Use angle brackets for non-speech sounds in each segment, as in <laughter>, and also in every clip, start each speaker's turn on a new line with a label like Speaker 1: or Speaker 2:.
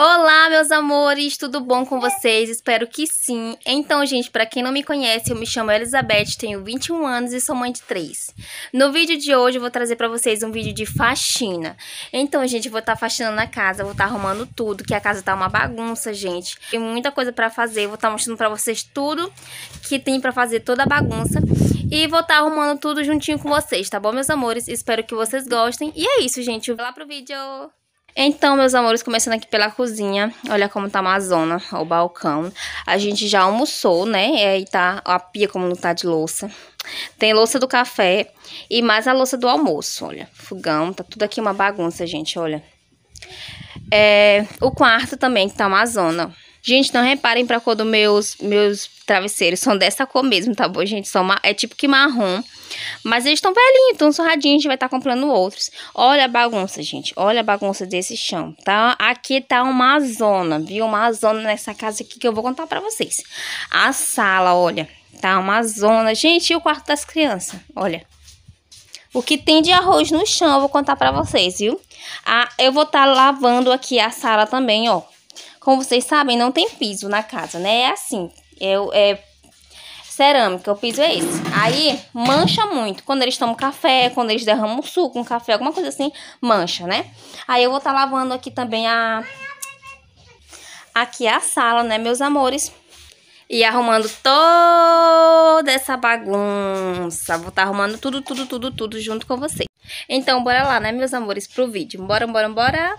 Speaker 1: Olá, meus amores, tudo bom com vocês? Espero que sim. Então, gente, para quem não me conhece, eu me chamo Elizabeth, tenho 21 anos e sou mãe de três. No vídeo de hoje, eu vou trazer para vocês um vídeo de faxina. Então, gente, vou estar tá faxinando na casa, vou estar tá arrumando tudo, que a casa tá uma bagunça, gente. Tem muita coisa para fazer, vou estar tá mostrando para vocês tudo que tem para fazer, toda a bagunça. E vou estar tá arrumando tudo juntinho com vocês, tá bom, meus amores? Espero que vocês gostem. E é isso, gente. Vou lá pro vídeo. Então, meus amores, começando aqui pela cozinha, olha como tá a zona, o balcão. A gente já almoçou, né? E aí tá a pia como não tá de louça. Tem louça do café e mais a louça do almoço, olha. Fogão, tá tudo aqui uma bagunça, gente, olha. É, o quarto também, que tá uma zona. Gente, não reparem pra cor dos meus, meus travesseiros, são dessa cor mesmo, tá bom, gente? São, é tipo que marrom. Mas eles estão velhinhos, estão surradinhos, a gente vai estar tá comprando outros. Olha a bagunça, gente. Olha a bagunça desse chão, tá? Aqui tá uma zona, viu? Uma zona nessa casa aqui que eu vou contar pra vocês. A sala, olha, tá uma zona. Gente, e o quarto das crianças? Olha. O que tem de arroz no chão, eu vou contar pra vocês, viu? Ah, eu vou estar tá lavando aqui a sala também, ó. Como vocês sabem, não tem piso na casa, né? É assim, é, é cerâmica, o piso é esse. Aí, mancha muito. Quando eles tomam café, quando eles derramam suco, um café, alguma coisa assim, mancha, né? Aí eu vou estar tá lavando aqui também a... Aqui a sala, né, meus amores? E arrumando toda essa bagunça. Vou estar tá arrumando tudo, tudo, tudo, tudo junto com vocês. Então, bora lá, né, meus amores, pro vídeo. Bora, bora, bora.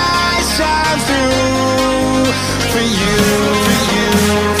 Speaker 1: times through for you, for you.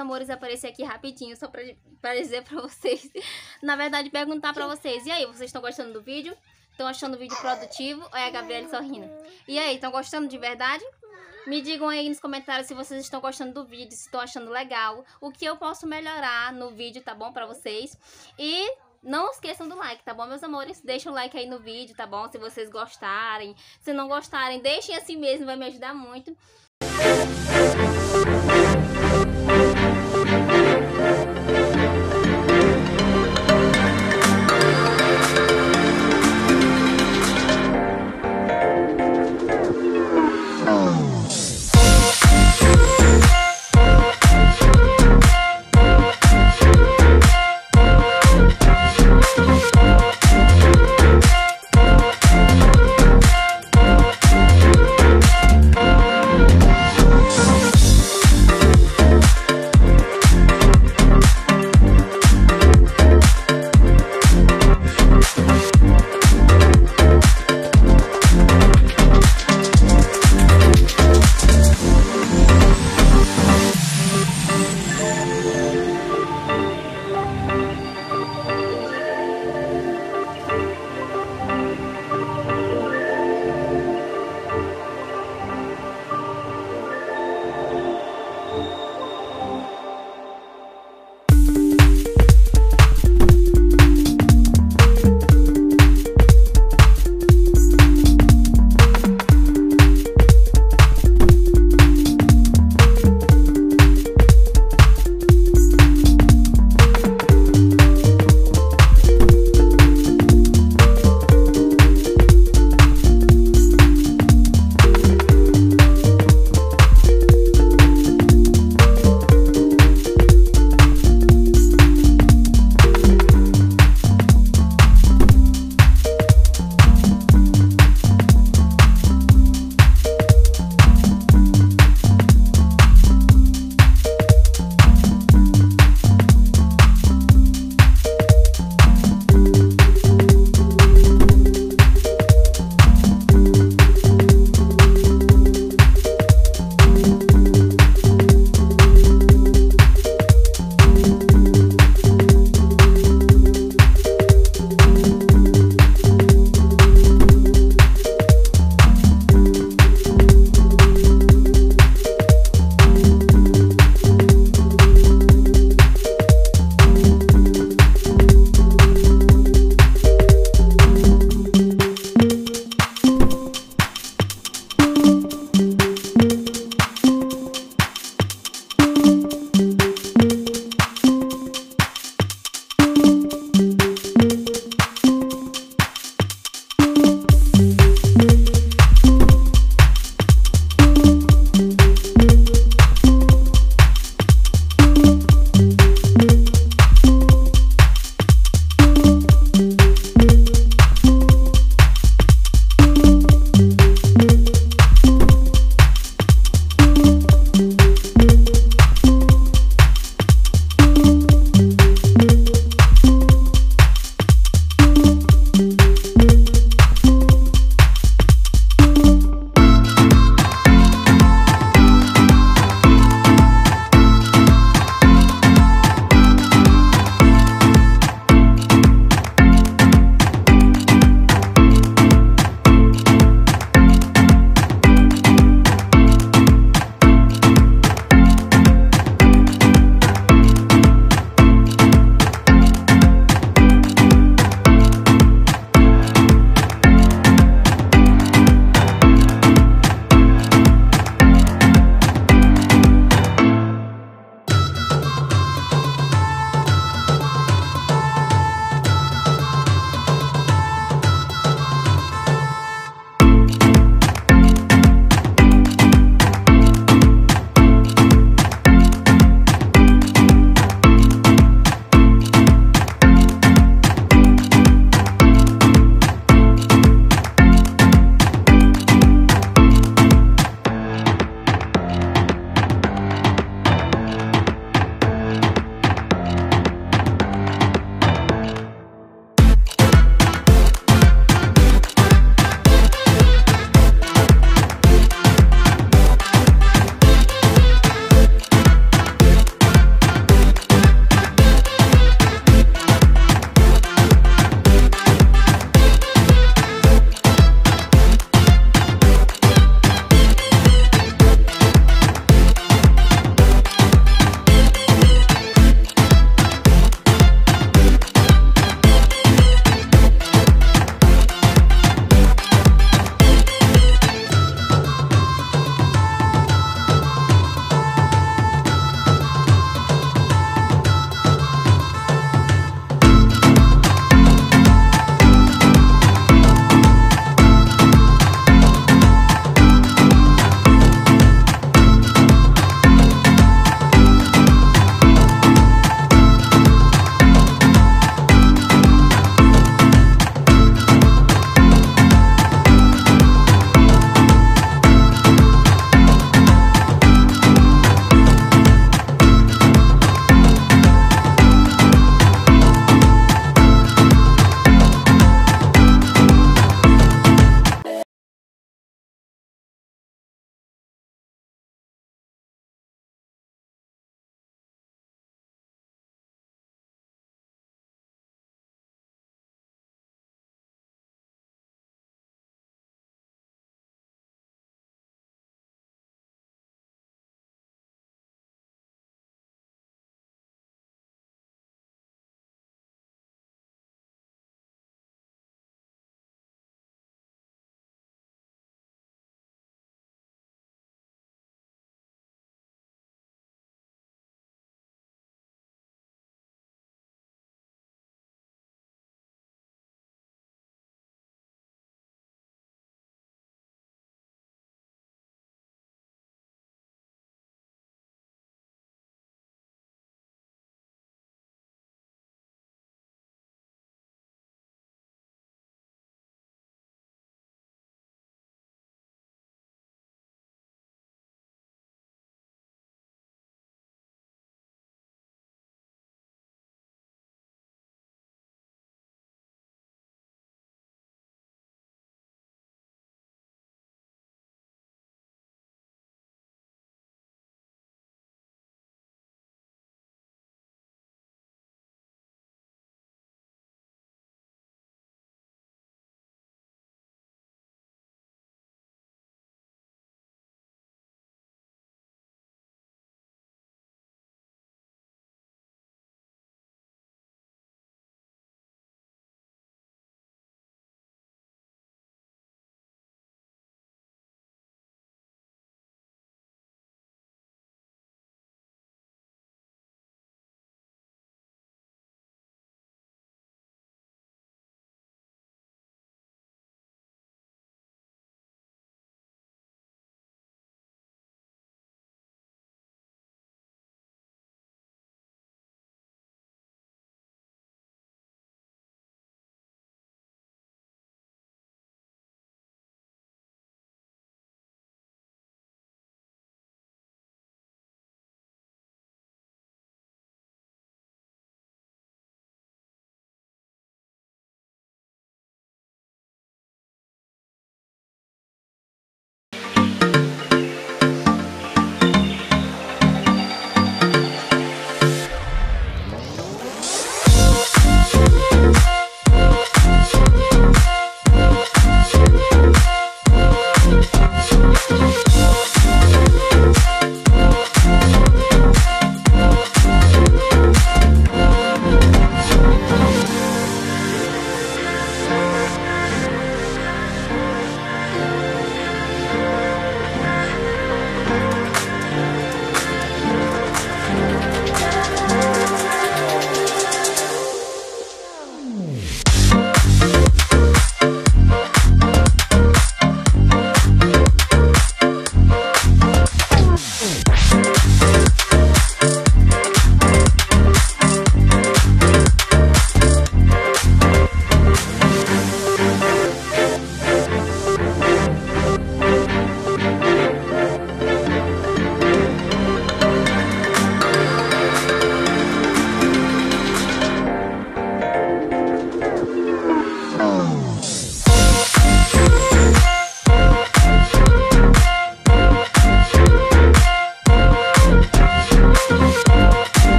Speaker 1: amores, aparecer aqui rapidinho, só pra, pra dizer pra vocês. <laughs> Na verdade, perguntar pra vocês. E aí, vocês estão gostando do vídeo? Estão achando o vídeo produtivo? Olha a Gabriela sorrindo. E aí, estão gostando de verdade? Me digam aí nos comentários se vocês estão gostando do vídeo, se estão achando legal, o que eu posso melhorar no vídeo, tá bom? Pra vocês. E não esqueçam do like, tá bom, meus amores? Deixa o like aí no vídeo, tá bom? Se vocês gostarem. Se não gostarem, deixem assim mesmo, vai me ajudar muito.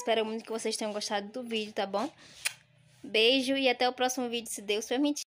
Speaker 1: Espero muito que vocês tenham gostado do vídeo, tá bom? Beijo e até o próximo vídeo, se Deus permitir.